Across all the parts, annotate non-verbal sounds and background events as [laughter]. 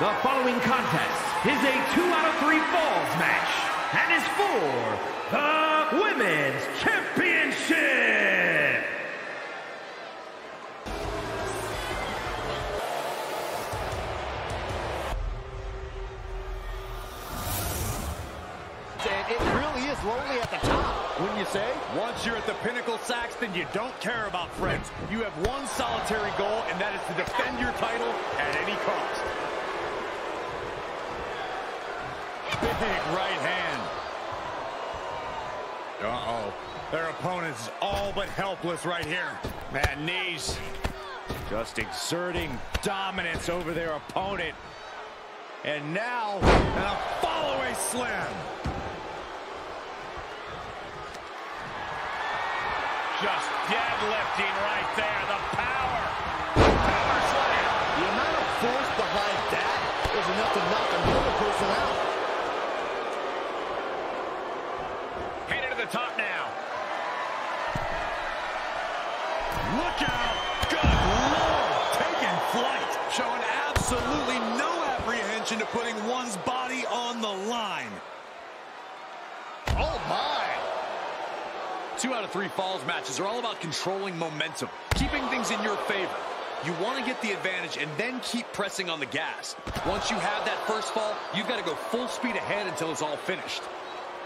The following contest is a two out of three falls match and is for the Women's Championship. And it really is lonely at the top, wouldn't you say? Once you're at the pinnacle, Saxton, you don't care about friends. You have one solitary goal, and that is to defend your title at any cost. Big right hand. Uh-oh. Their opponent's all but helpless right here. Man, knees just exerting dominance over their opponent. And now, and a follow-away slam. Just deadlifting right there. The power. Power slam. The amount of force behind that is enough to knock another person out. Headed to the top now. Look out. Good Lord. Taking flight. Showing absolutely no apprehension to putting one's body on the line. Oh, my. Two out of three falls matches are all about controlling momentum, keeping things in your favor. You want to get the advantage and then keep pressing on the gas. Once you have that first fall, you've got to go full speed ahead until it's all finished.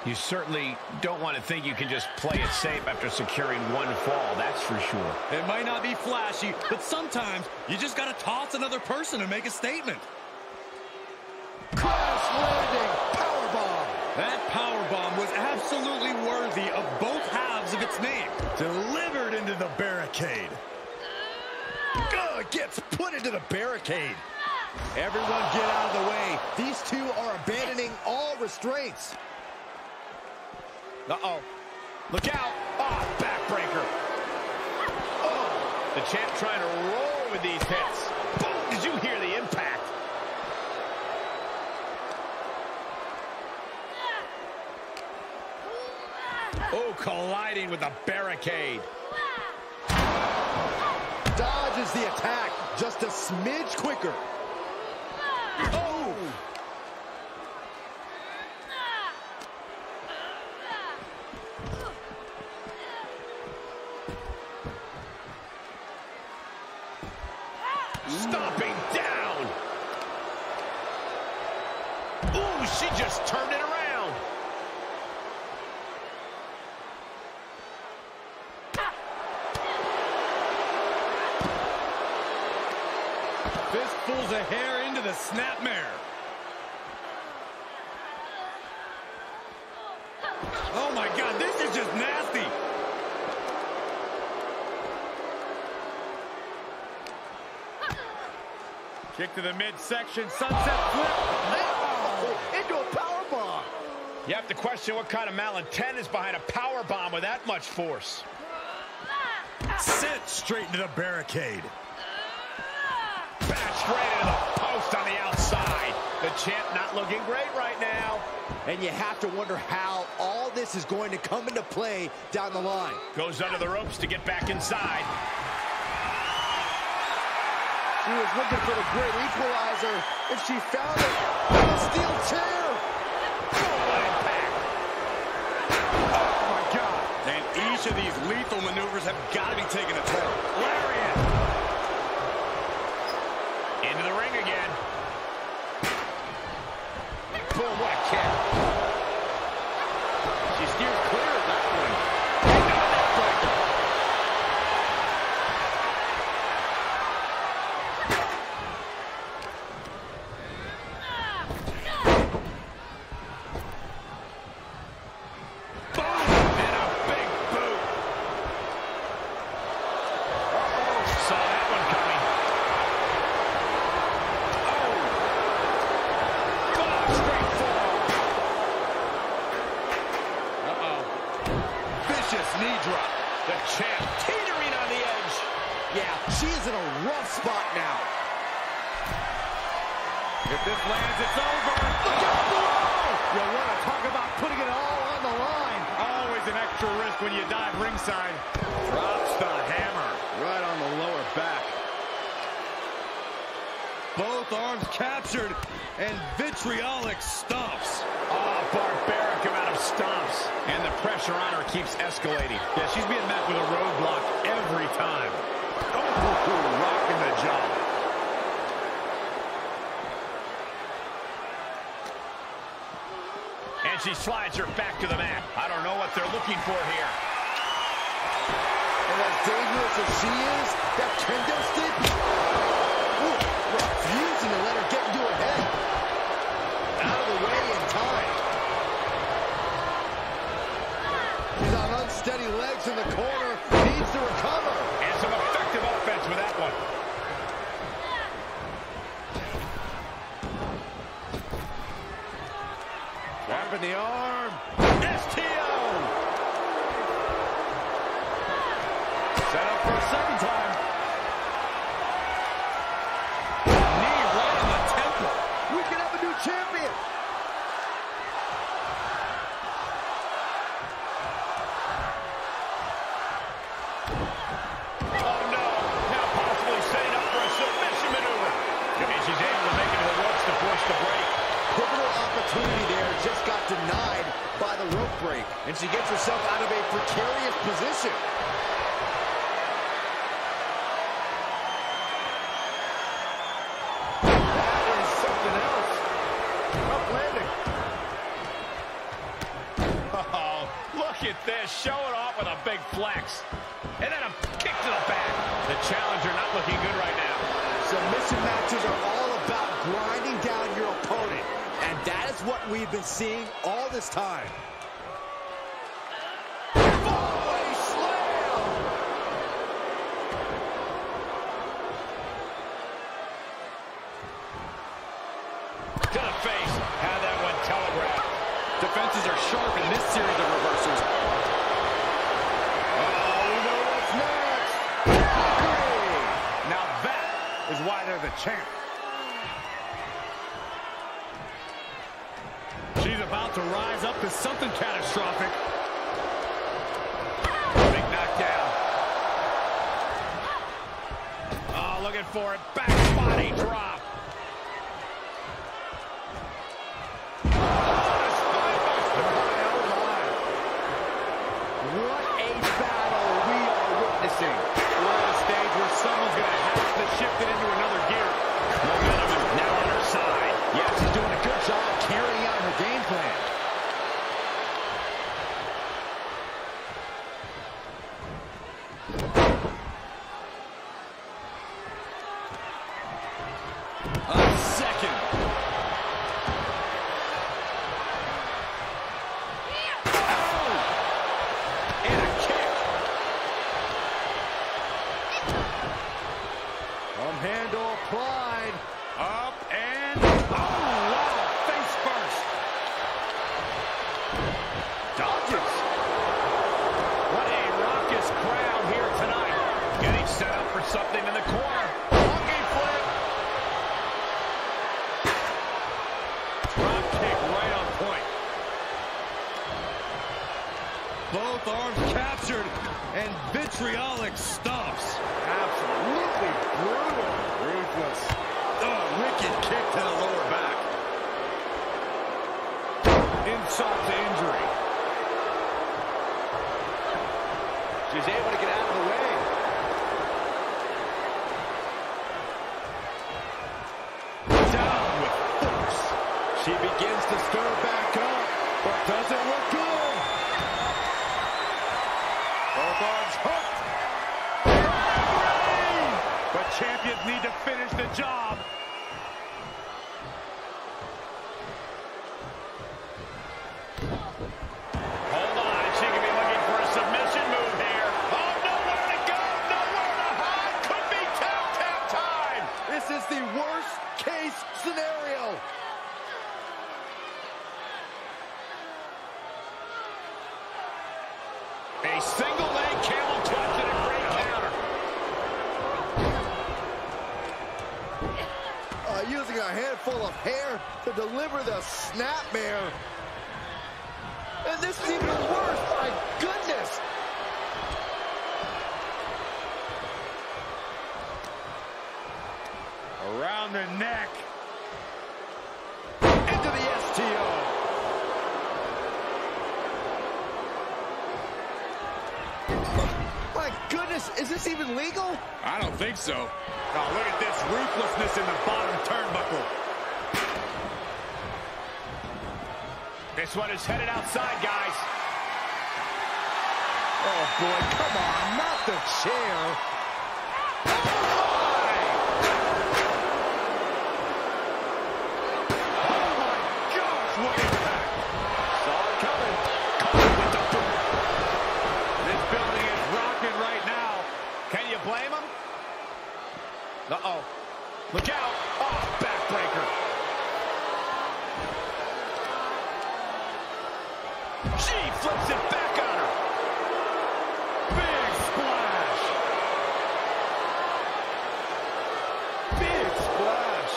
You certainly don't want to think you can just play it safe after securing one fall, that's for sure. It might not be flashy, but sometimes you just got to toss another person and make a statement. Crash landing powerbomb. That power bomb was absolutely worthy of both halves of its name. Delivered into the barricade. Good, gets put into the barricade. Everyone get out of the way. These two are abandoning all restraints. Uh-oh. Look out. Oh, backbreaker. Oh, the champ trying to roll with these hits. Boom, did you hear the impact? Oh, colliding with the barricade. Dodges the attack just a smidge quicker. Oh! Stomping down. Ooh, she just turned it around. Fistfuls of hair into the snapmare. Oh my God, this is just nasty. Kick to the midsection, sunset flip. Oh, into a power bomb. You have to question what kind of malintent is behind a power bomb with that much force. Sent straight into the barricade. Bashed right into the post on the outside. The champ not looking great right now. And you have to wonder how all this is going to come into play down the line. Goes under the ropes to get back inside. She was looking for the great equalizer, and she found it. a steel chair. Oh my God. And each of these lethal maneuvers have got to be taking a toll. Lariat. Into the ring again. Boom, what a kick. slides are back. Tough landing. Oh, look at this. Showing off with a big flex. And then a kick to the back. The challenger not looking good right now. Submission matches are all about grinding down your opponent. And that is what we've been seeing all this time. series of reversals. Oh, now that is why they're the champ. She's about to rise up to something catastrophic. Big knockdown. Oh, looking for it. Back body drop. insult to injury. She's able to get out of the way. Down with force. She begins to stir back up, but doesn't look good. Both arms hooked. But champions need to finish the job. Legal? I don't think so. Oh, look at this ruthlessness in the bottom turnbuckle. This one is headed outside, guys. Oh, boy, come on, not the chair. What impact? Saw it coming. Caught with the boot. This building is rocking right now. Can you blame him? Uh-oh. Look out. Oh, backbreaker. She flips it back on her. Big splash. Big splash.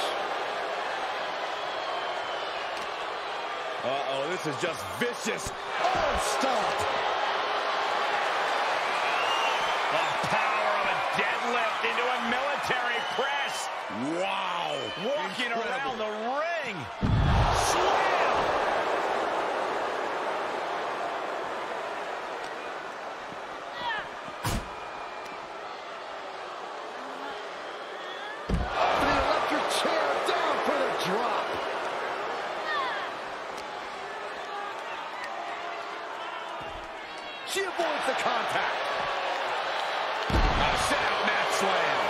Uh-oh, this is just vicious. Oh, stop. The power of a deadlift into a military press. Wow. Walking around the ring. Slam. The electric chair down for the drop. She avoids the contact. A set out mat slam.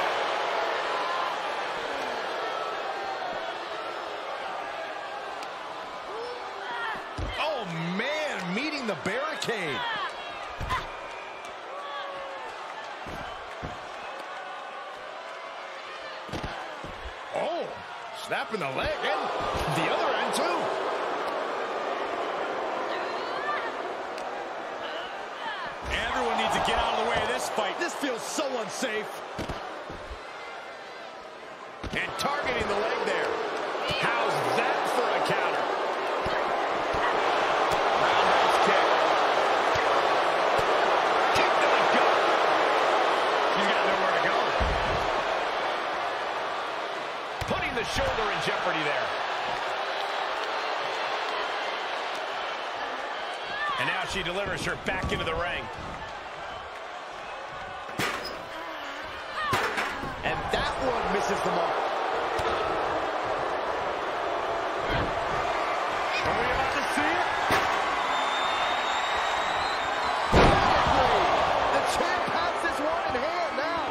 Oh, man, meeting the barricade. Oh, snapping the leg and the other end, too. Everyone needs to get out of the way of this fight. This feels so unsafe. And targeting the leg there. How's that for a counter? Roundhouse kick. Kick to the gut. She's got nowhere to go. Putting the shoulder in jeopardy there. And now she delivers her back into the ring. And that one misses the mark. Are we about to see it? The champ has this one in hand now.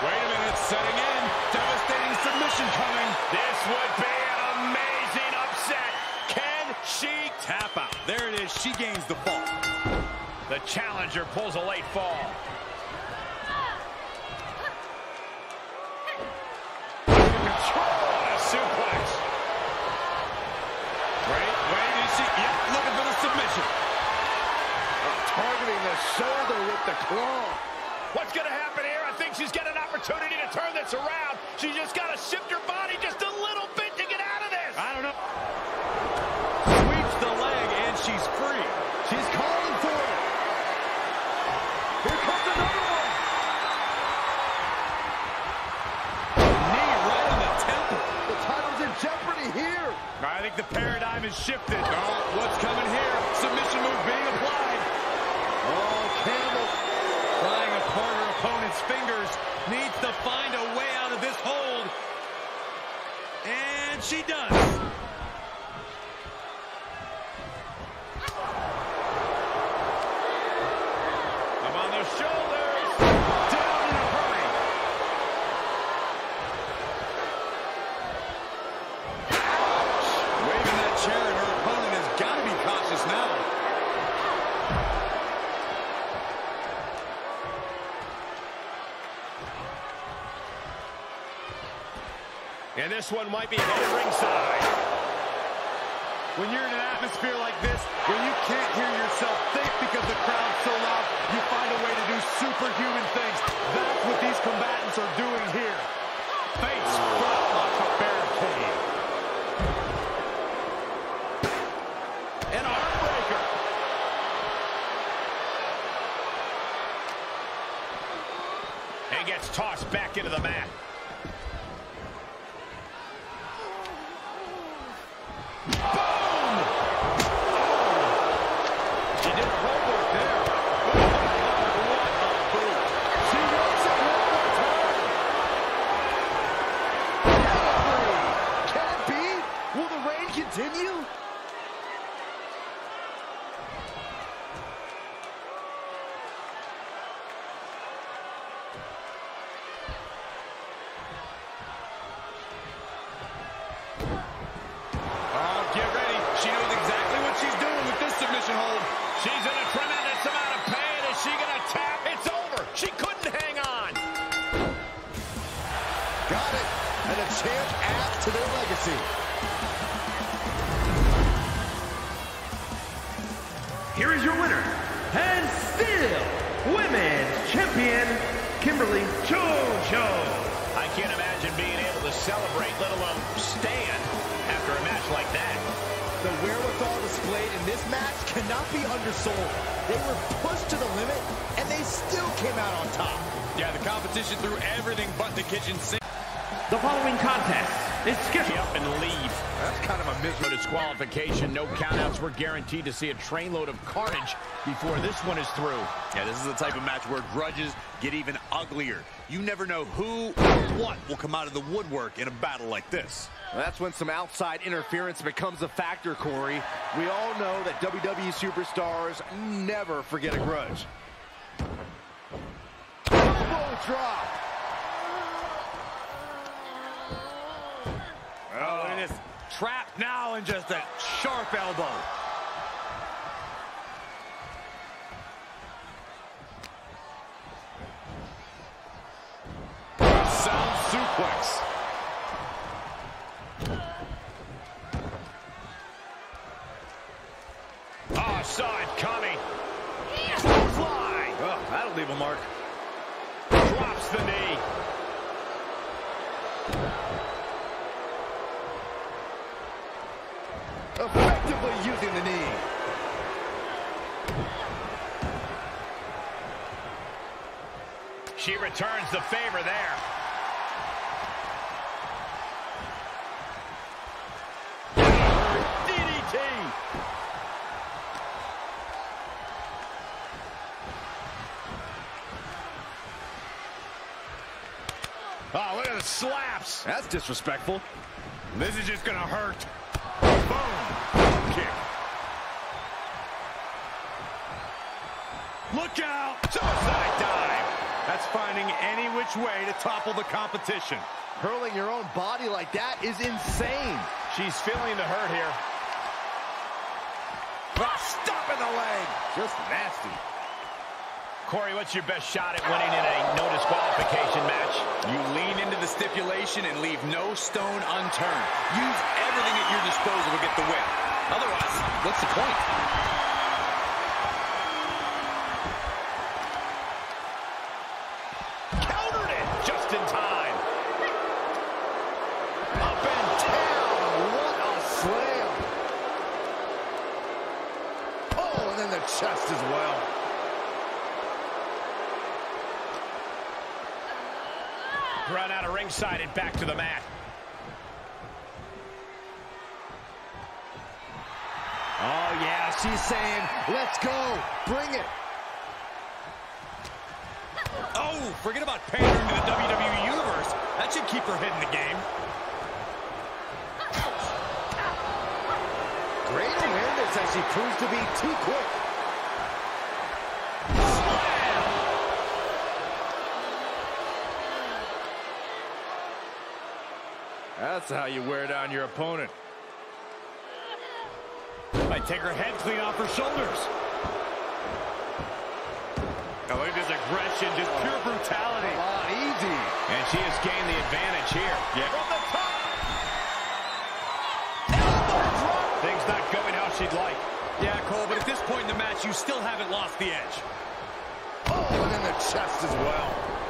Wait a minute, setting in. Devastating submission coming. This would be an amazing upset. Can she tap out? There it is. She gains the fall. The challenger pulls a late fall. Control on a suplex. Wait, wait, is she? Looking for the submission. Targeting the shoulder with the claw. What's going to happen here? I think she's got an opportunity to turn this around. She's just got to shift her body just a little bit to get out of this. I don't know. Sweeps the leg, and she's free. She's calling for it. Here comes another one. Knee right in the temple. The title's in jeopardy here. I think the paradigm has shifted. Oh, what's coming here? Submission move being applied. Oh, Campbell. Prying apart her opponent's fingers. Needs to find a way out of this hold. And she does. this one might be headed ringside. When you're in an atmosphere like this, when you can't hear yourself think because the crowd's so loud, you find a way to do superhuman things. That's what these combatants are doing here. Face flat like a barricade. An arm breaker. And gets tossed back into the mat. Guaranteed to see a trainload of carnage before this one is through. Yeah, this is the type of match where grudges get even uglier. You never know who or what will come out of the woodwork in a battle like this. That's when some outside interference becomes a factor, Corey. We all know that WWE superstars never forget a grudge. Elbow drop. Oh, look at this. Trapped now and just a sharp elbow. Suplex. Oh, ah, saw it coming. Fly. Oh, that'll leave a mark. Drops the knee. Effectively using the knee. She returns the favor there. Oh, look at the slaps. That's disrespectful. This is just going to hurt. Boom. Kick. Look out! Suicide dive. That's finding any which way to topple the competition. Hurling your own body like that is insane. She's feeling the hurt here. Stop in the leg. Just nasty. Corey, what's your best shot at winning in a no disqualification match? You lean into the stipulation and leave no stone unturned. Use everything at your disposal to get the win. Otherwise, what's the point? Countered it just in time. Up and down. What a slam. Oh, and then the chest as well. Run out of ringside and back to the mat. Oh, yeah, she's saying, let's go. Bring it. Oh, forget about pandering to the WWE Universe. That should keep her head in the game. Great awareness as she proves to be too quick. That's how you wear down your opponent. Might take her head clean off her shoulders. Now look at this aggression, just pure brutality. Come on, easy. And she has gained the advantage here. Yeah. From the top. Things not going how she'd like. Yeah, Cole, but at this point in the match, you still haven't lost the edge. Oh, and then the chest as well.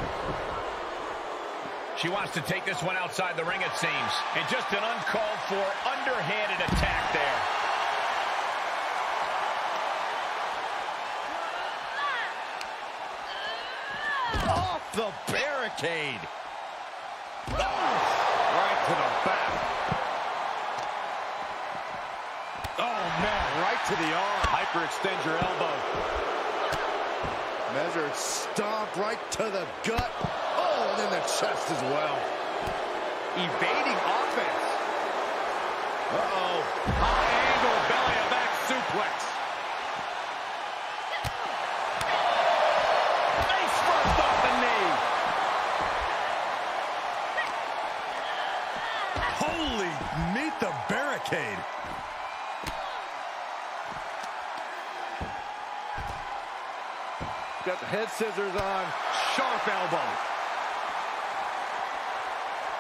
She wants to take this one outside the ring, it seems. And just an uncalled for, underhanded attack there. Off the barricade. Oh, right to the back. Oh, man, right to the arm. Hyperextend your elbow. Measured stomp right to the gut. And then the chest as well. Evading offense. Uh-oh. High angle belly back suplex. Face first off the knee. Holy, meet the barricade. Got the head scissors on. Sharp elbow.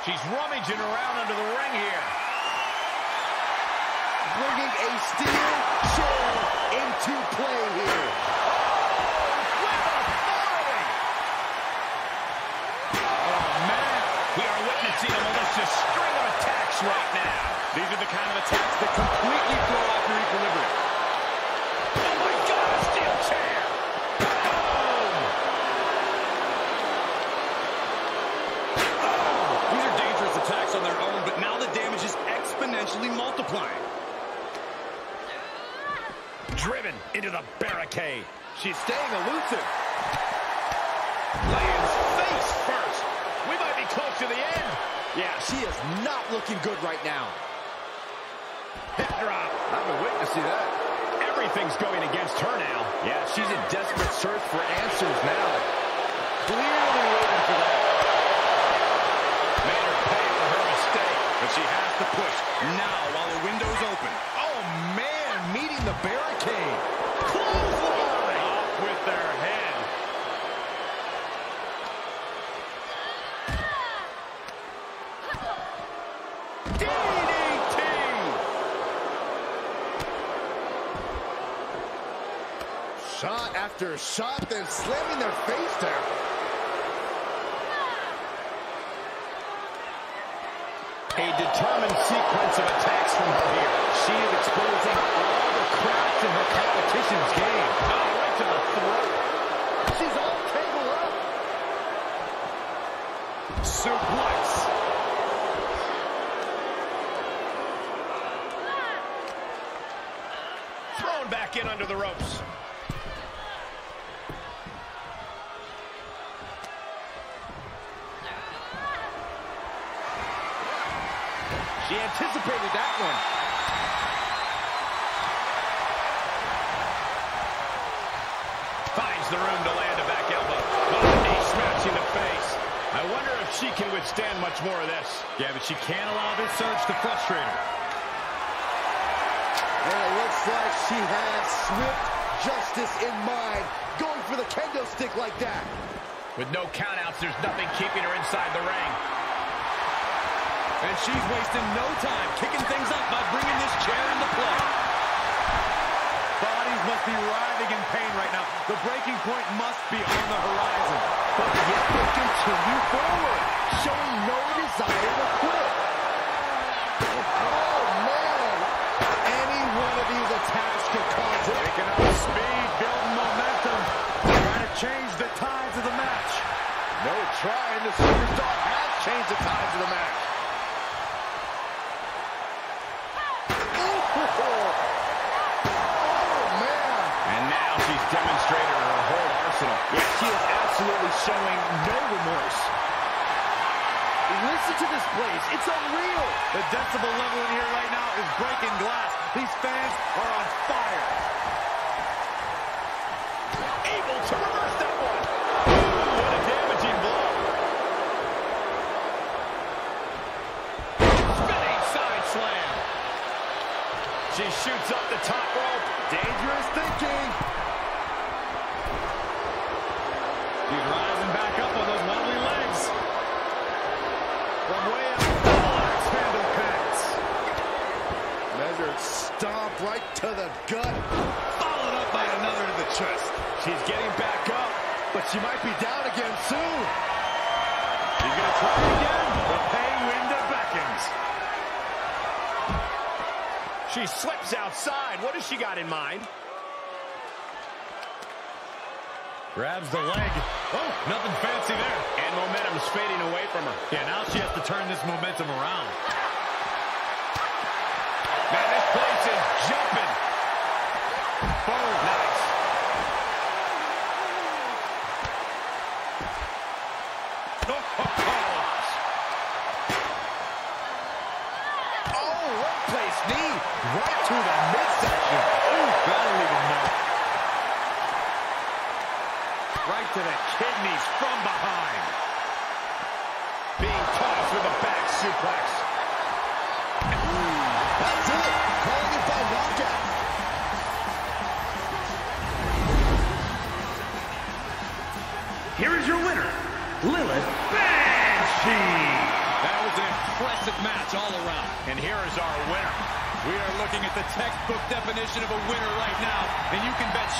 She's rummaging around under the ring here. Bringing a steel chair into play here. Oh, With. Oh, man. We are witnessing a malicious string of attacks right now. These are the kind of attacks that completely throw off your equilibrium. Oh, my God, a steel chair. Boom. These are dangerous attacks on their own, but now the damage is exponentially multiplying. Driven into the barricade. She's staying elusive. Lands face first. We might be close to the end. Yeah, she is not looking good right now. Hip drop. I've been waiting to see that. Everything's going against her now. Yeah, she's in desperate search for answers now. Clearly waiting for that. Made her pay for her mistake, but she has to push. Now, while the window's open, Oh, man, meeting the barricade. Clothesline. Off with their head. DDT. Shot after shot, then slamming their face down. A determined sequence of attacks from her here. She is exposing all the cracks in her competition's game. Oh, right to the throat. She's all tangled up. Suplex. Thrown back in under the ropes. Anticipated that one. Finds the room to land a back elbow. Oh, knee smashing the face. I wonder if she can withstand much more of this. Yeah, but she can't allow this surge to frustrate her. And it looks like she has swift justice in mind, going for the kendo stick like that. With no countouts, there's nothing keeping her inside the ring. And she's wasting no time kicking things up by bringing this chair into play. Bodies must be writhing in pain right now. The breaking point must be on the horizon. But yet they continue forward, showing no desire to quit. Oh, man. Any one of these attacks could cause it. Picking up speed, building momentum, trying to change the tides of the match. No trying. The superstar has changed the tides of the match. Oh, man. And now she's demonstrated her whole arsenal. Yeah, she is absolutely showing no remorse. Listen to this place. It's unreal. The decibel level in here right now is breaking glass. These fans are on fire. Able to reverse that one. Ooh, what a damaging blow. Spinning side slam. She shoots up the top rope. Dangerous thinking. She's rising back up on those wobbly legs. From way up, double axe handle pants. Measured stomp right to the gut. Followed up by another to the chest. She's getting back up, But she might be down again soon. she's going to try again. Pay window beckons. She slips outside. What has she got in mind? Grabs the leg. Oh, nothing fancy there. And momentum's fading away from her. Yeah, now she has to turn this momentum around. Man, this place is jumping.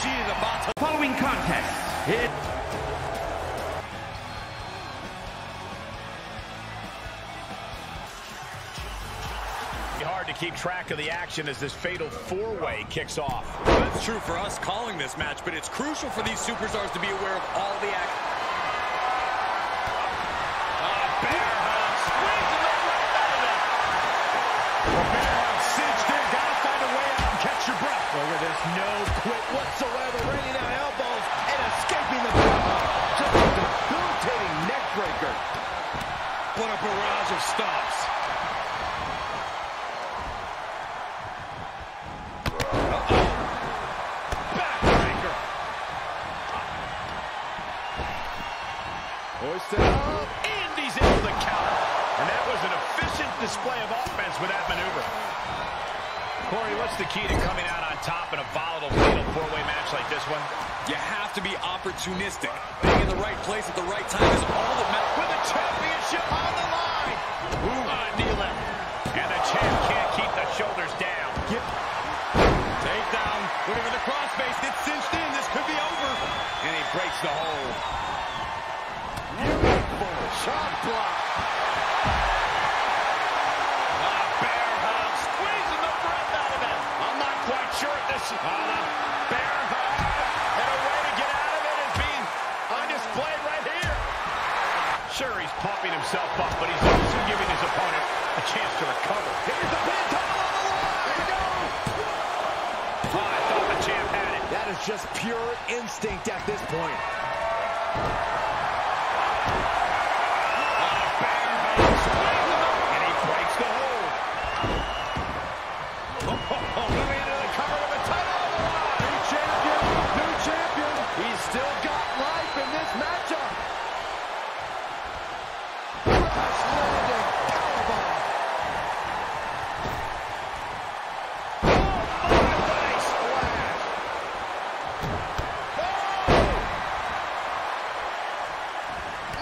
You can bet she is about to... Following contest, it Hard to keep track of the action as this fatal four-way kicks off. That's true for us calling this match, but it's crucial for these superstars to be aware of all the act. Breath. This. No quit whatsoever. Raining out elbows and escaping the cover. Just a debilitating neck breaker. What a barrage of stops. Backbreaker. Hoisted up. And he's able to counter. And that was an efficient display of offense with that maneuver. Corey, what's the key to coming out on top in a volatile, fatal four-way match like this one? You have to be opportunistic. Being in the right place at the right time is all that matters. With the championship on the line. Ooh, uh, knee. And the champ can't keep the shoulders down. Takedown. Looking for the crossface. It's cinched in. This could be over. And he breaks the hold. Beautiful. Shot block. The bear hug. And a way to get out of it is being on display right here. Sure, he's pumping himself up, but he's also giving his opponent a chance to recover. Here's the pin title on. Oh, I thought the champ had it. That is just pure instinct at this point. And he breaks the hold. Moving into the cover with the title on the line. New champion. New champion. He's still got life in this matchup. Crash landing. Powerbomb. Body splash.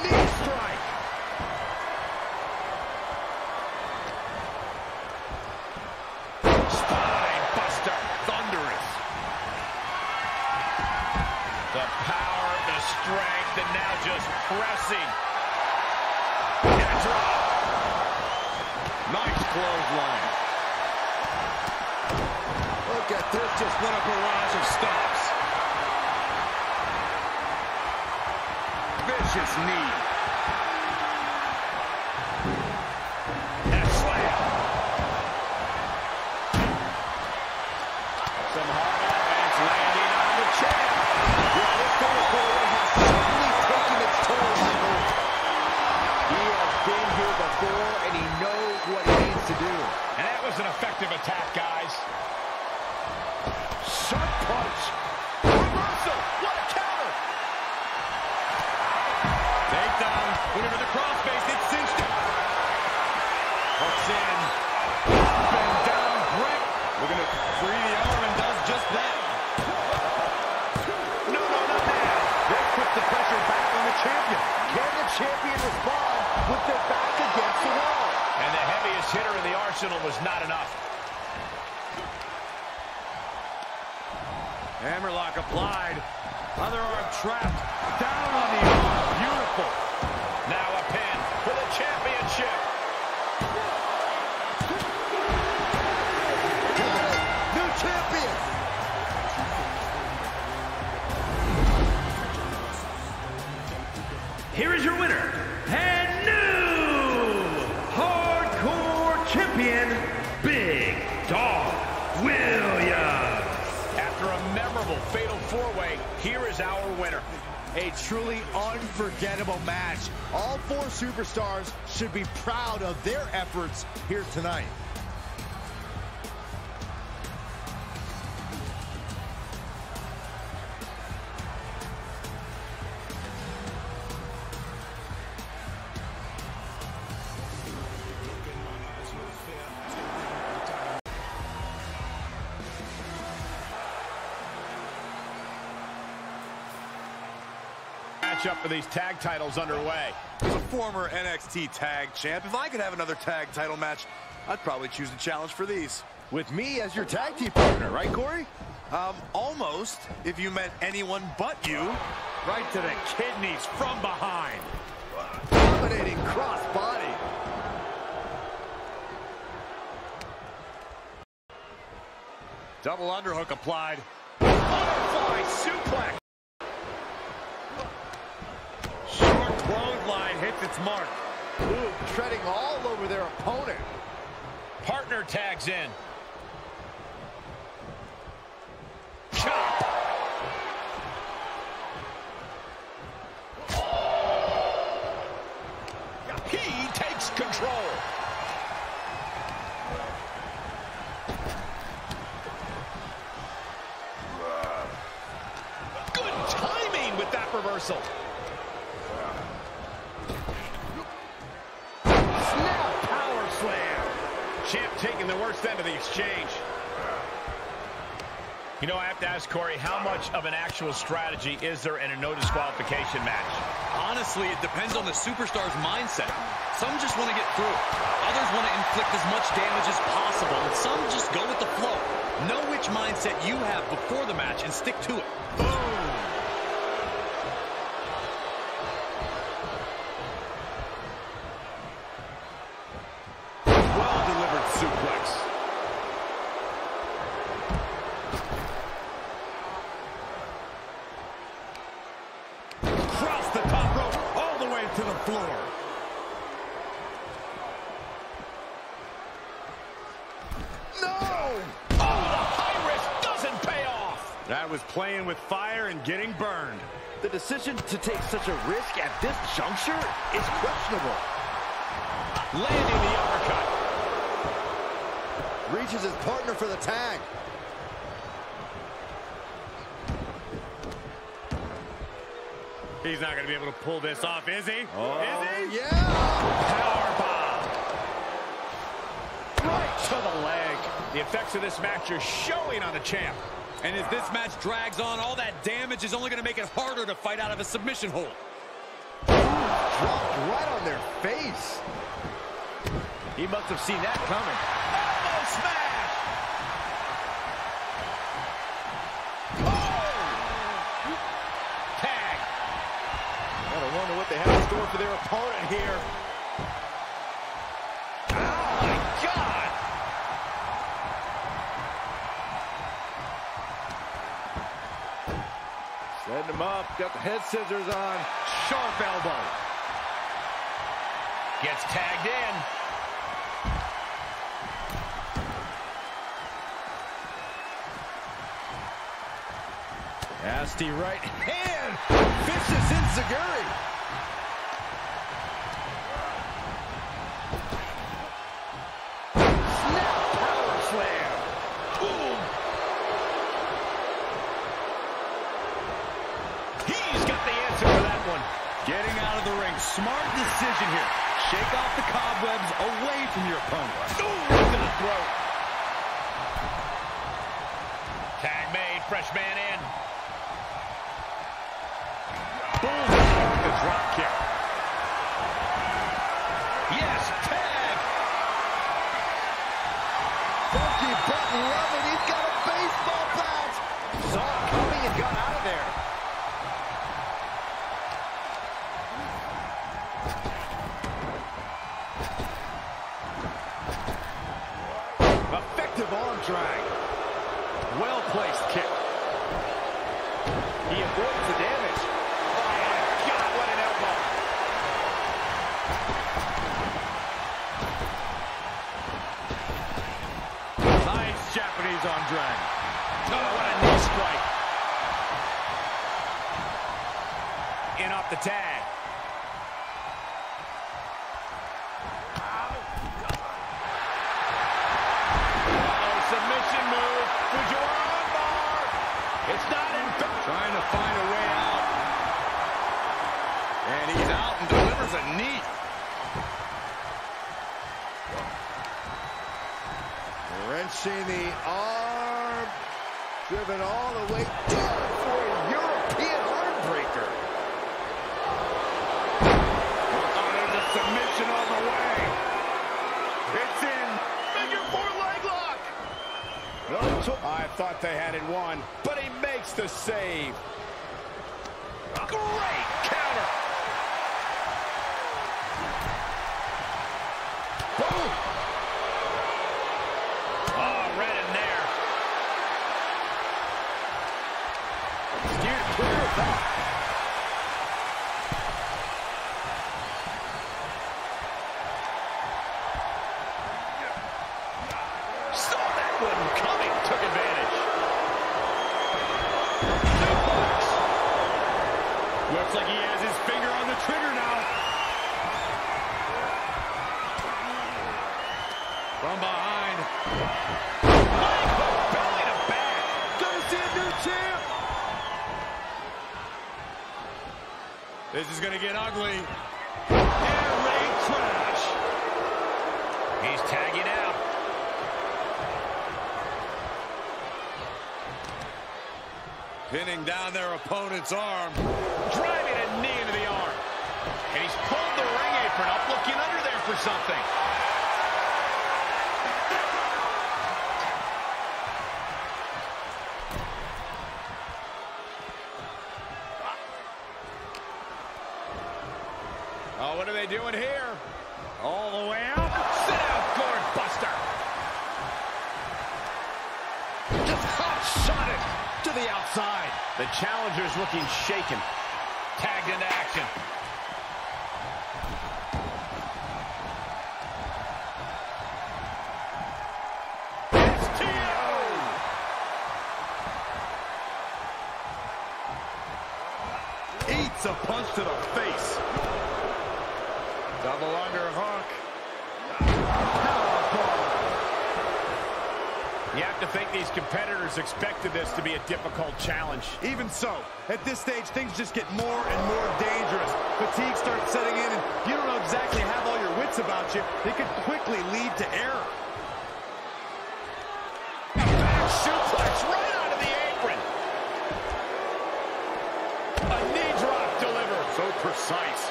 Knee strike. Spine buster. Thunderous. The power, the strength, and now just pressing. And a drop. Nice clothesline. Look at this. Just What a barrage of stops. Vicious knee. Hitter arsenal was not enough. Hammerlock applied. Other arm trapped. Down on the arm. Beautiful. Now a pin for the championship. New champion. here is your winner, Champion, Big Dog Williams. After a memorable fatal four-way, here is our winner. A truly unforgettable match. All four superstars should be proud of their efforts here tonight. Matchup for these tag titles underway. As a former NXT tag champ, if I could have another tag title match, I'd probably choose the challenge for these. With me as your tag team partner, right, Corey? Um, almost, if you meant anyone but you. Right to the kidneys from behind. Dominating cross body. Double underhook applied. Butterfly suplex. Short clothesline hits its mark. Ooh, treading all over their opponent. Partner tags in. Chop. He takes control. Good timing with that reversal. Snap power slam. Champ taking the worst end of the exchange. You know, I have to ask Corey, how much of an actual strategy is there in a no disqualification match? Honestly, it depends on the superstar's mindset. Some just want to get through it. Others want to inflict as much damage as possible. And some just go with the flow. Know which mindset you have before the match and stick to it. Well delivered suplex. Cross the top rope all the way to the floor. No! Oh, the high risk doesn't pay off. That was playing with fire and getting burned. The decision to take such a risk at this juncture is questionable. Landing the uppercut. Reaches his partner for the tag. He's not going to be able to pull this off, is he? Oh, is he? yeah! Power bomb. Right to the leg. The effects of this match are showing on the champ. And as this match drags on, all that damage is only going to make it harder to fight out of a submission hold. Dropped right on their face. He must have seen that coming. Elbow smash! Oh! Tag. Gotta wonder what they have in store for their opponent here. Setting him up. Got the head scissors on. Sharp elbow. Gets tagged in. Nasty right hand. Vicious enzuigiri. Snap power slam. Boom! He's got the answer for that one. Getting out of the ring. Smart decision here. Shake off the cobwebs away from your opponent. Ooh, to the throat. Tag made, fresh man in. Pinning down their opponent's arm. Driving a knee into the arm. And he's pulled the ring apron up, looking under there for something. Oh, what are they doing here? All the way out. Sit out, gourd buster. Just hot shot it to the outside. The challenger's looking shaken. Tagged into action. Eats a punch to the face. Double underhook. You have to think these competitors expected this to be a difficult challenge. Even so, at this stage, things just get more and more dangerous. Fatigue starts setting in, and you don't know exactly have all your wits about you. It could quickly lead to error. Back suplex right onto the apron. A knee drop delivered. So precise.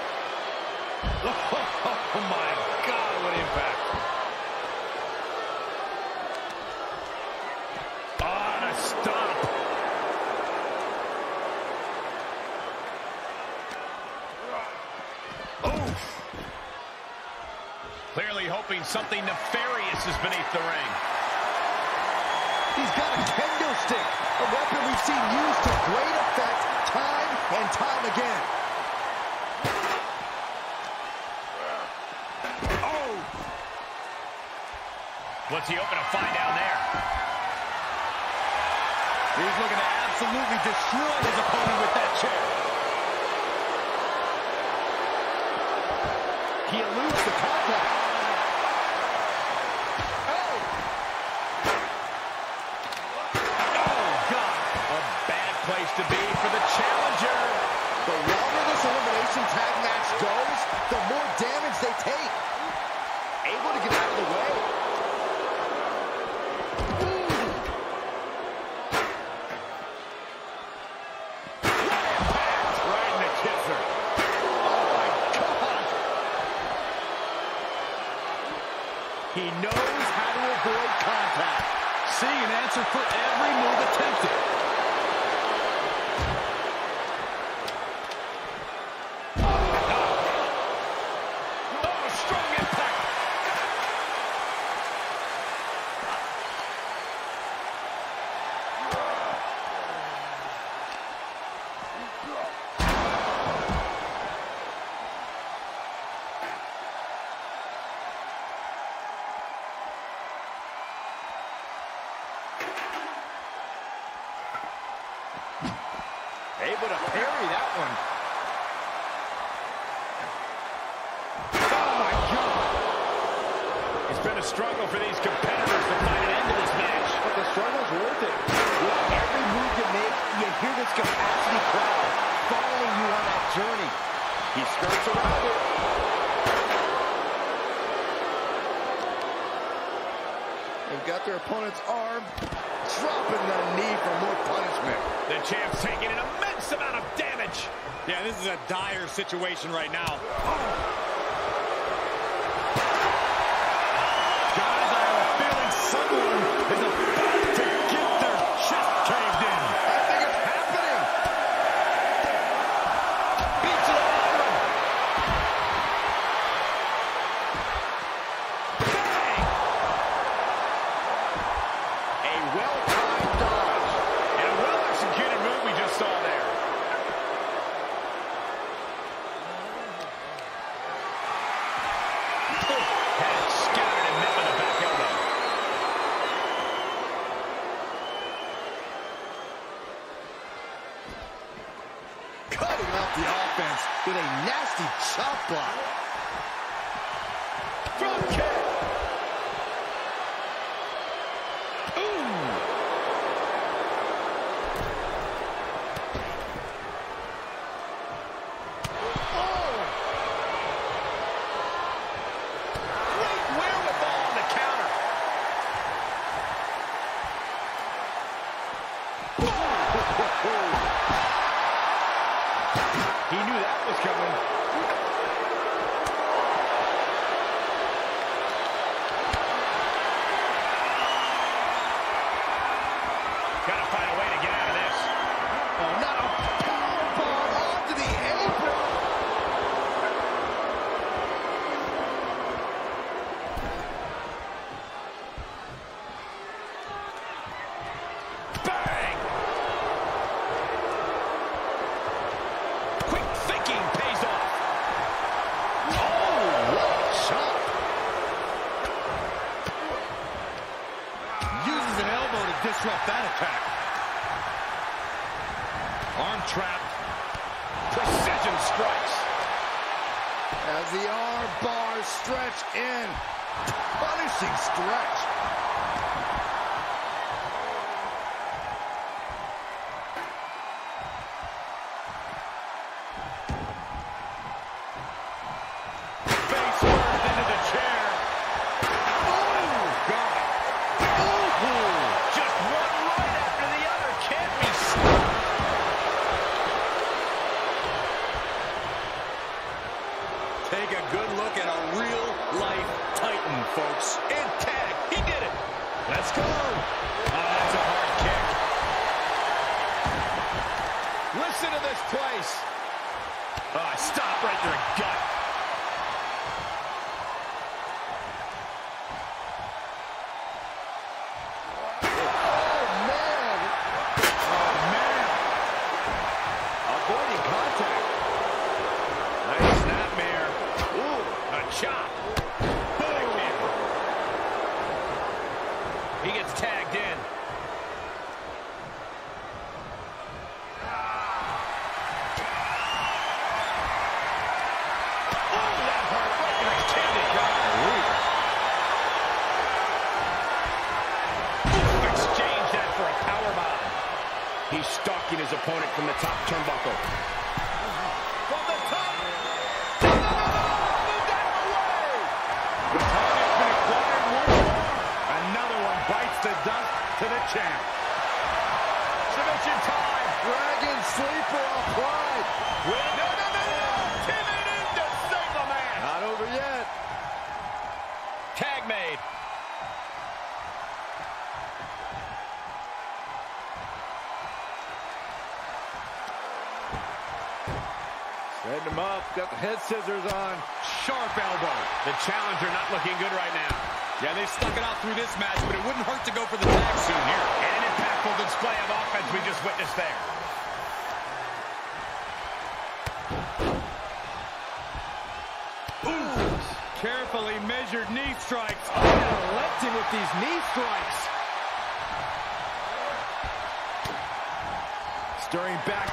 [laughs] Oh my God, what impact. On a stop. Oof. Clearly hoping something nefarious is beneath the ring. He's got a kendo stick, a weapon we've seen used to great effect time and time again. Oh! What's he hoping to find down there? He's looking to absolutely destroy his opponent with that chair. Situation right now.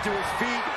To his feet,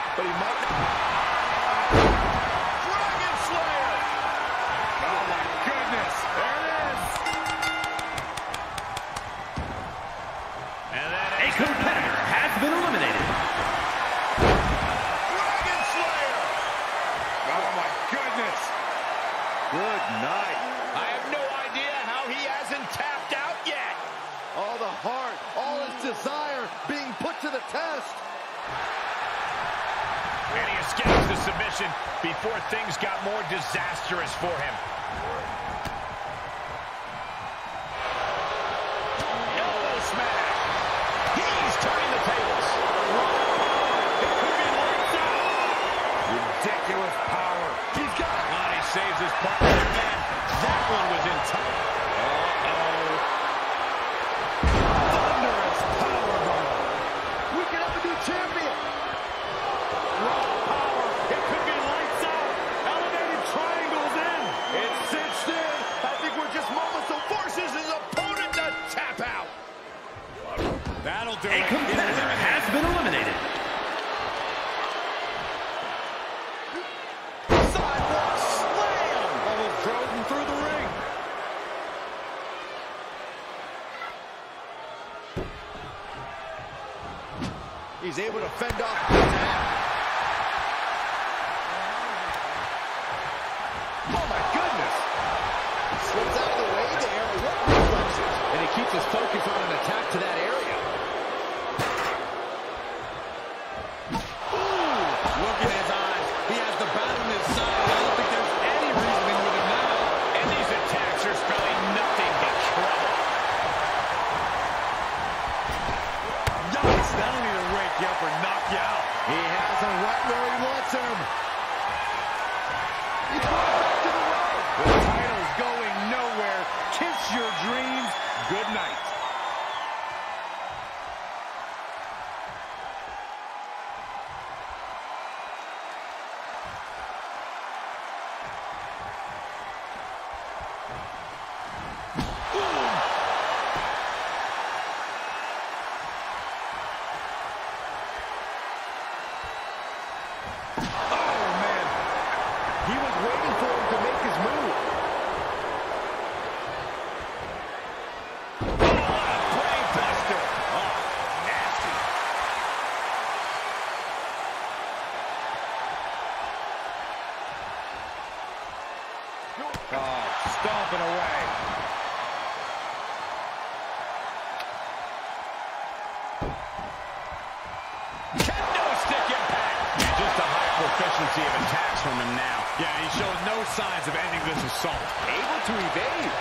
Kendo stick impact. And just a high proficiency of attacks from him now. Yeah, he shows no signs of ending this assault. Able to evade.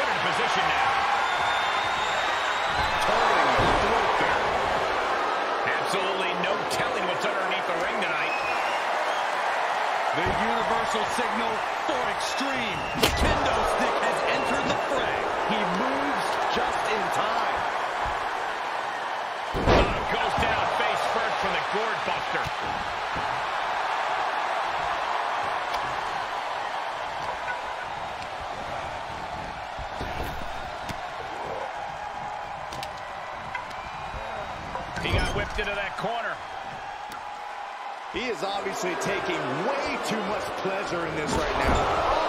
Put in position now. Targeting the throat there. Absolutely no telling what's underneath the ring tonight. The universal signal for extreme. Kendo stick has entered the fray. He moves just in time. gourd buster. He got whipped into that corner. He is obviously taking way too much pleasure in this right now.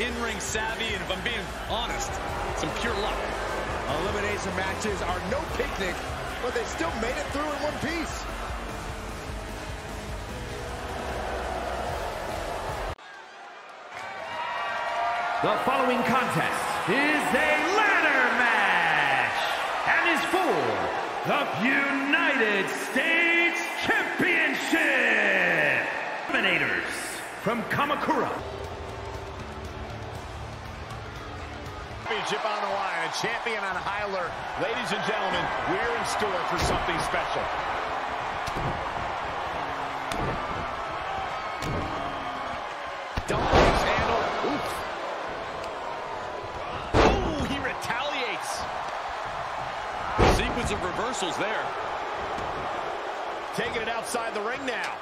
in-ring savvy, and if I'm being honest, some pure luck. Elimination matches are no picnic, but they still made it through in one piece. The following contest is a ladder match and is for the United States Championship. Eliminators from Kamakura. Championship on the line, a champion on high alert. Ladies and gentlemen, we're in store for something special. Double handle. Ooh, he retaliates. Sequence of reversals there. Taking it outside the ring now.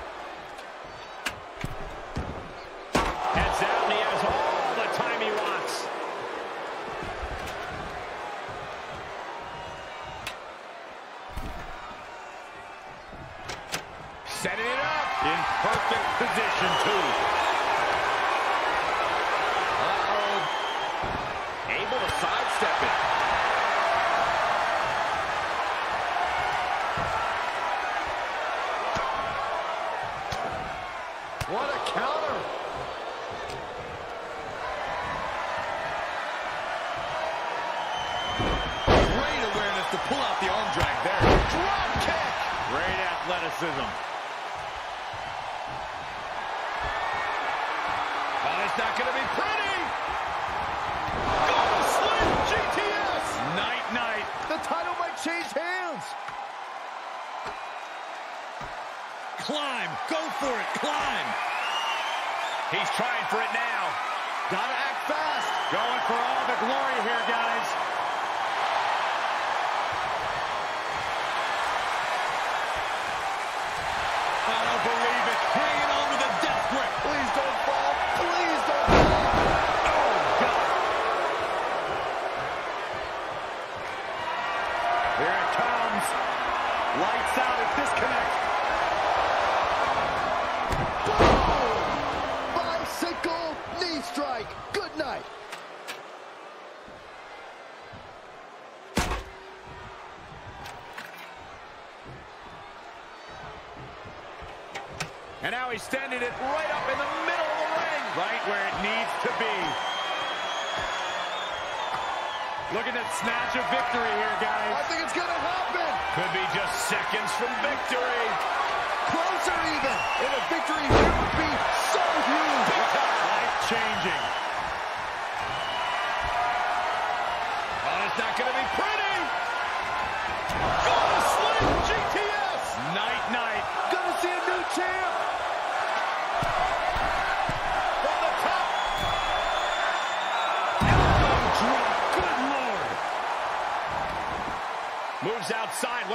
Snatch a victory here, guys. I think it's going to happen. Could be just seconds from victory. Closer even. And a victory here would be so huge. Life-changing.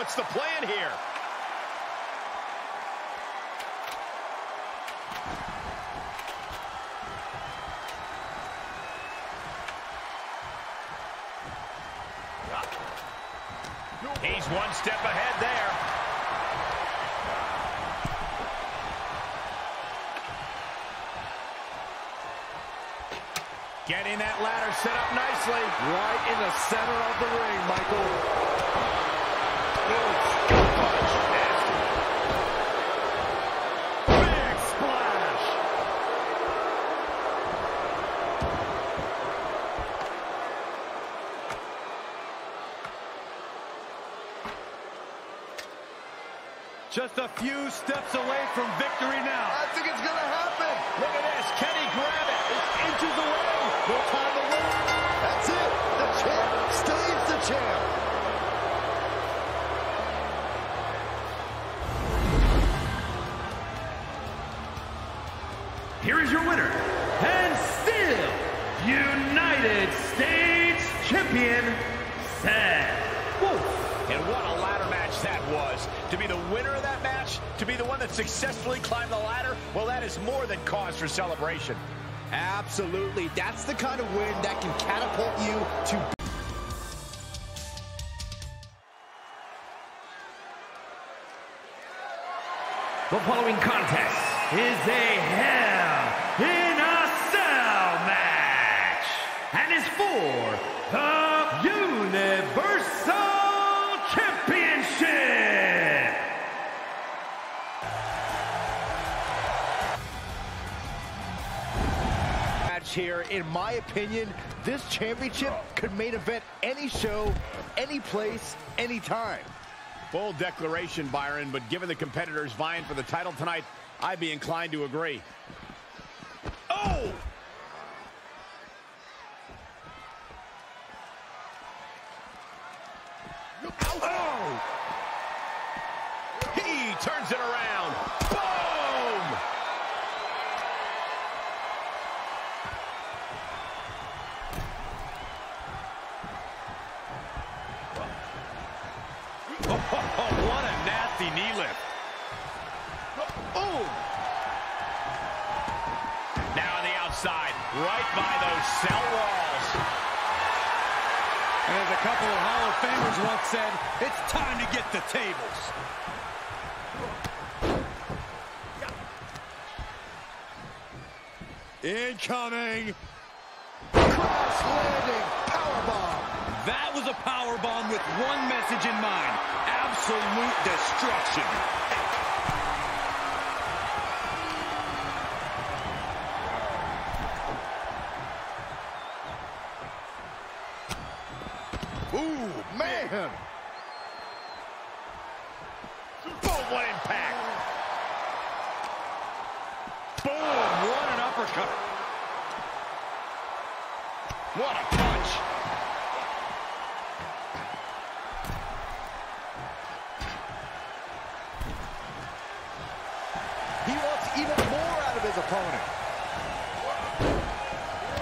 What's the plan here? He's one step ahead there. Getting that ladder set up nicely. Right in the center of the ring, Michael. Big splash. Just a few steps away from victory now. I think it's gonna happen. Look at this. Can he grab it? It's inches away. No time to win. That's it. The champ stays the champ. Here is your winner, and still United States Champion, Seth Wolf. And what a ladder match that was. To be the winner of that match, to be the one that successfully climbed the ladder, well, that is more than cause for celebration. Absolutely. That's the kind of win that can catapult you to The following contest is a Hell in a Cell match and is for the Universal here. In my opinion, this championship could main event any show, any place, anytime. Bold declaration, Byron, but given the competitors vying for the title tonight, I'd be inclined to agree. Oh! Oh! He turns it around. Boom! Oh, what a nasty knee lift. Oh! Now on the outside, right by those cell walls. And as a couple of Hall of Famers once said, it's time to get the tables. Incoming. Cross landing powerbomb. That was a power bomb with one message in mind. Absolute destruction. Ooh, man. Boom, what impact. Boom, what an uppercut. What a punch. He wants even more out of his opponent.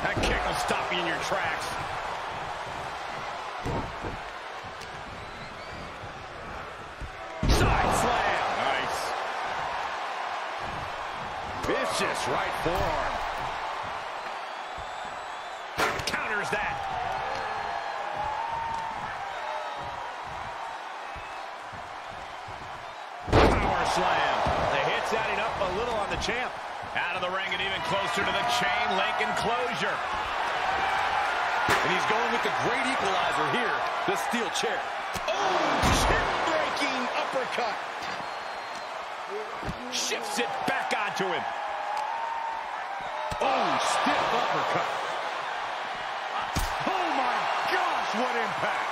That kick will stop you in your tracks. Side slam. Nice. Vicious right forearm. Counters that. Power slam. The hit's adding up a little on the champ. Out of the ring and even closer to the chain link enclosure. And he's going with the great equalizer here, the steel chair. Oh, chin-breaking uppercut. Shifts it back onto him. Oh, stiff uppercut. Oh my gosh, what impact.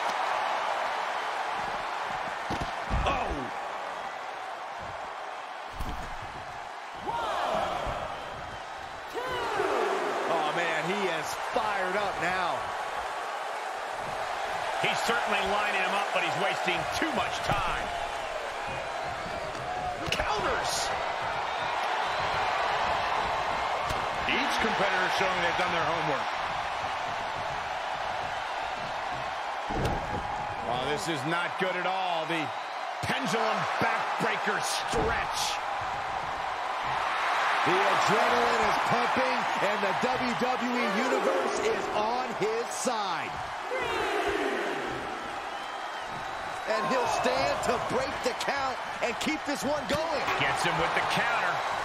Oh. Oh, man, he is fired up now. He's certainly lining him up, but he's wasting too much this is not good at all. The pendulum backbreaker stretch. The adrenaline is pumping, and the WWE Universe is on his side. And he'll stand to break the count and keep this one going. Gets him with the counter.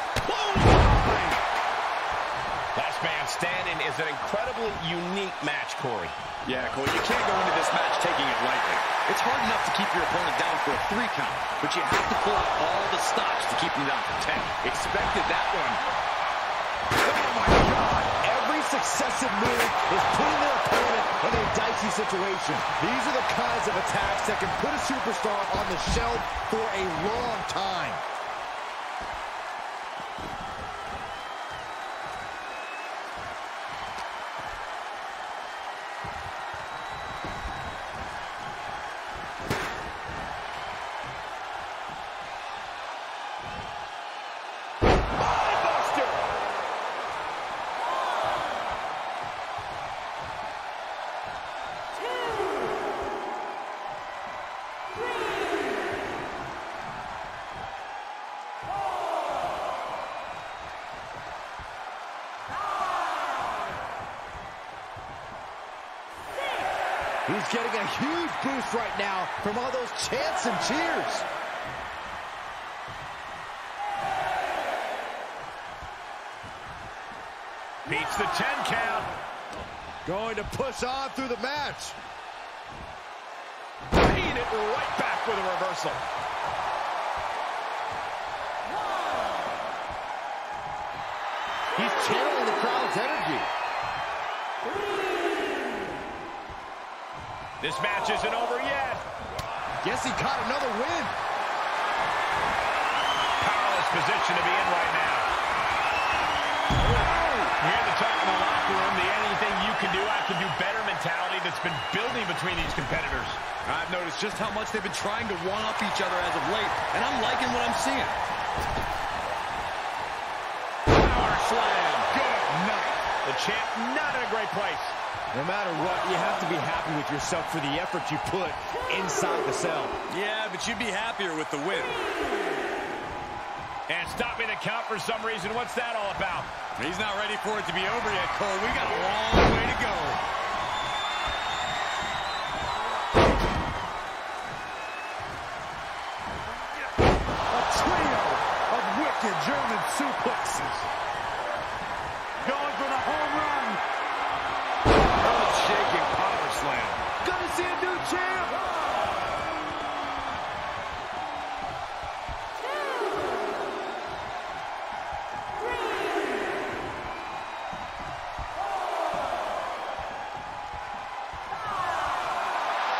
Standing is an incredibly unique match, Corey. Yeah, Cole, you can't go into this match taking it lightly. It's hard enough to keep your opponent down for a three count, but you have to pull out all the stops to keep them down for 10. Expected that one. Oh, my God. Every successive move is putting their opponent in a dicey situation. These are the kinds of attacks that can put a superstar on the shelf for a long time. Boost right now from all those chants and cheers. Beats the 10 count. Going to push on through the match. Paying it right back with a reversal. He's channeling the crowd's energy. This match isn't over yet. Guess he caught another win. Powerless position to be in right now. Oh. You hear the talk in the locker room, the anything you can do, I can do better mentality that's been building between these competitors. I've noticed just how much they've been trying to one-up each other as of late, and I'm liking what I'm seeing. Power slam. Good night. The champ not in a great place. No matter what, you have to be happy with yourself for the effort you put inside the cell. Yeah, but you'd be happier with the win. And stopping the count for some reason. What's that all about? He's not ready for it to be over yet, Cole. We got a long way to go. A trio of wicked German suplexes. Going for the home run. Slam. Gonna see a new champ.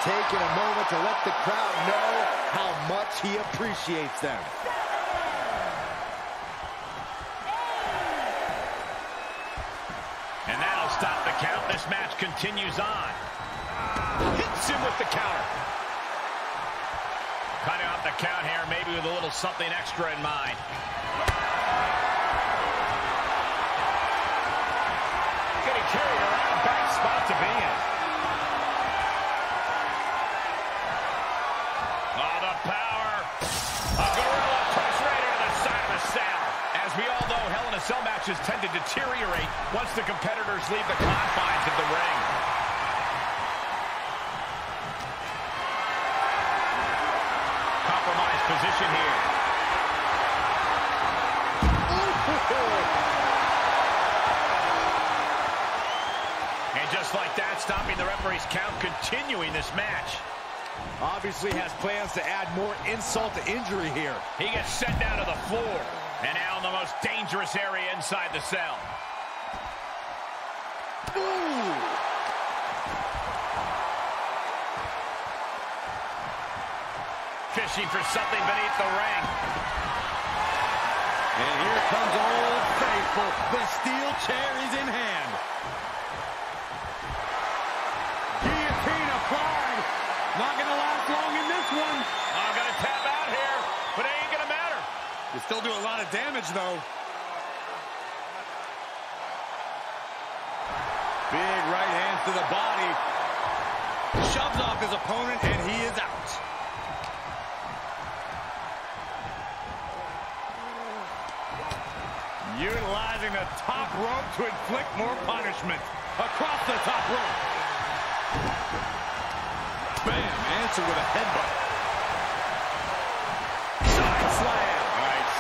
Taking a moment to let the crowd know how much he appreciates them. And that'll stop the count. This match continues on. Hits him with the counter. Cutting off the count here, maybe with a little something extra in mind. Getting carried around, bad spot to be in. Oh, the power. A gorilla press right into the side of the cell. As we all know, Hell in a Cell matches tend to deteriorate once the competitors leave the confines of the ring. Position here. [laughs] And just like that, stopping the referee's count, continuing this match. Obviously has plans to add more insult to injury here. He gets sent down to the floor. And now in the most dangerous area inside the cell. Fishing for something beneath the ring. And here comes Old Faithful. The steel chair is in hand. Guillotine applied. Not gonna last long in this one. I'm going to tap out here, but it ain't going to matter. You still do a lot of damage, though. Big right hands to the body. Shoves off his opponent, and he is out. Utilizing the top rope to inflict more punishment. Across the top rope. Bam, answer with a headbutt. Side slam. Nice.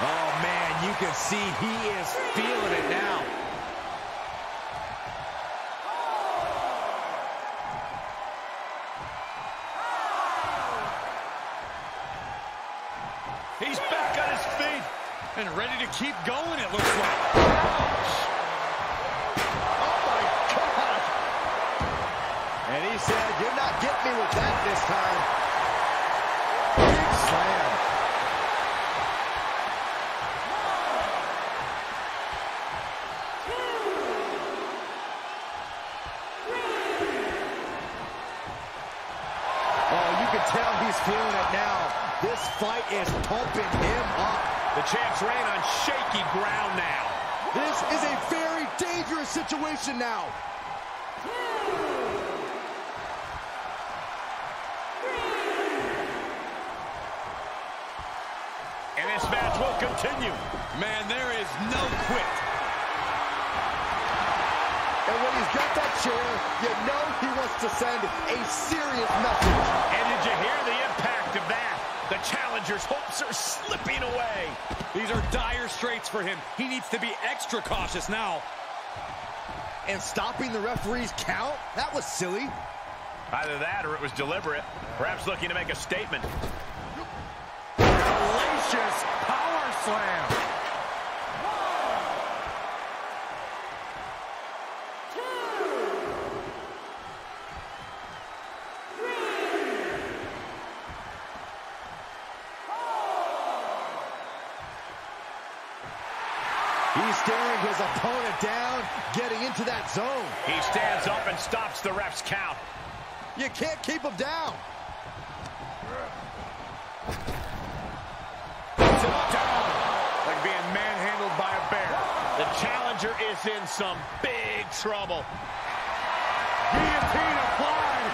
Oh, man, you can see he is feeling it now. Ready to keep going, it looks like. Oh, my God. And he said, you're not getting me with that this time. Big slam. Oh, you can tell he's feeling it now. This fight is pumping him up. The champ's reign on shaky ground now. This is a very dangerous situation now. And this match will continue. Man, there is no quit. And when he's got that chair, you know he wants to send a serious message. And did you hear the impact of that? The challenger's hopes are slipping away. These are dire straits for him. He needs to be extra cautious now. And stopping the referee's count? That was silly. Either that or it was deliberate. Perhaps looking to make a statement. Hellacious power slam. Staring his opponent down, getting into that zone. He stands up and stops the ref's count. You can't keep him down. Down. Like being manhandled by a bear. The challenger is in some big trouble. Guillotine applied.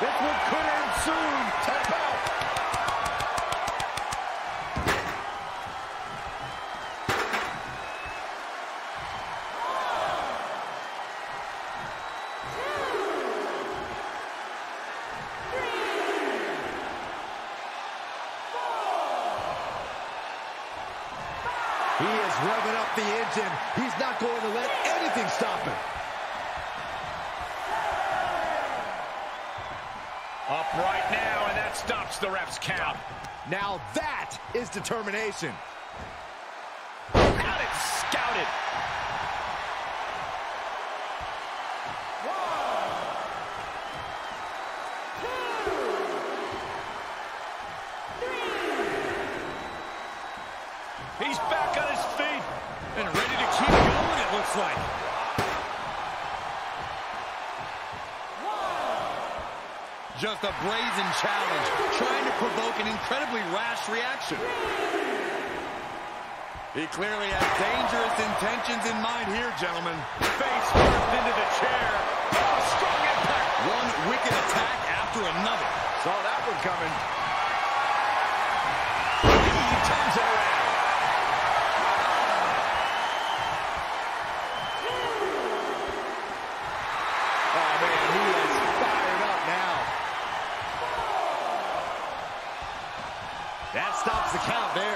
This one could end soon. Is determination. Got it scouted. He's back on his feet. And ready to keep going, it looks like. Just a brazen challenge, trying to provoke an incredibly rash reaction. He clearly has dangerous intentions in mind here, gentlemen. Face first into the chair. Oh, strong impact. One wicked attack after another. Saw that one coming.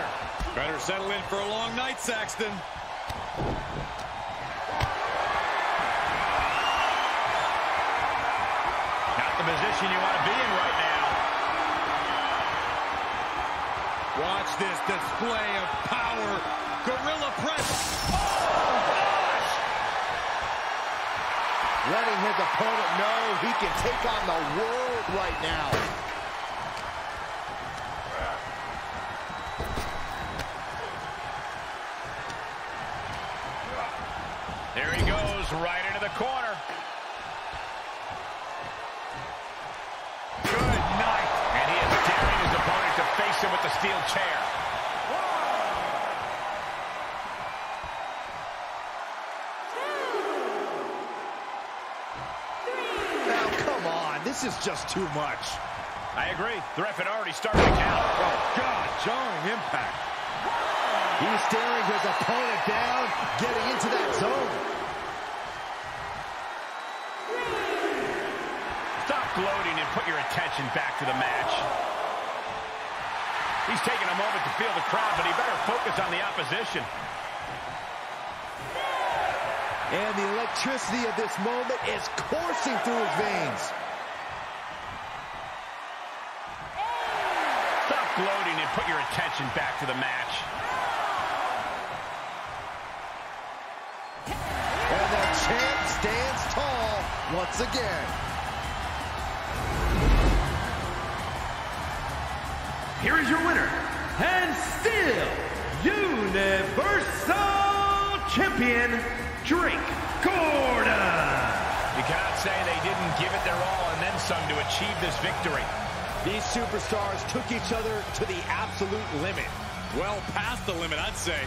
There. Better settle in for a long night, Saxton. Not the position you want to be in right now. Watch this display of power. Gorilla press. Letting his opponent know he can take on the world right now. Just too much. I agree. The ref had already started the count. Oh, God, jarring impact. He's staring his opponent down, getting into that zone. Stop gloating and put your attention back to the match. He's taking a moment to feel the crowd, but he better focus on the opposition. And the electricity of this moment is coursing through his veins. And put your attention back to the match. And the champ stands tall once again. Here is your winner, and still Universal Champion, Drake Gordon. You cannot say they didn't give it their all and then some to achieve this victory. These superstars took each other to the absolute limit. Well past the limit, I'd say.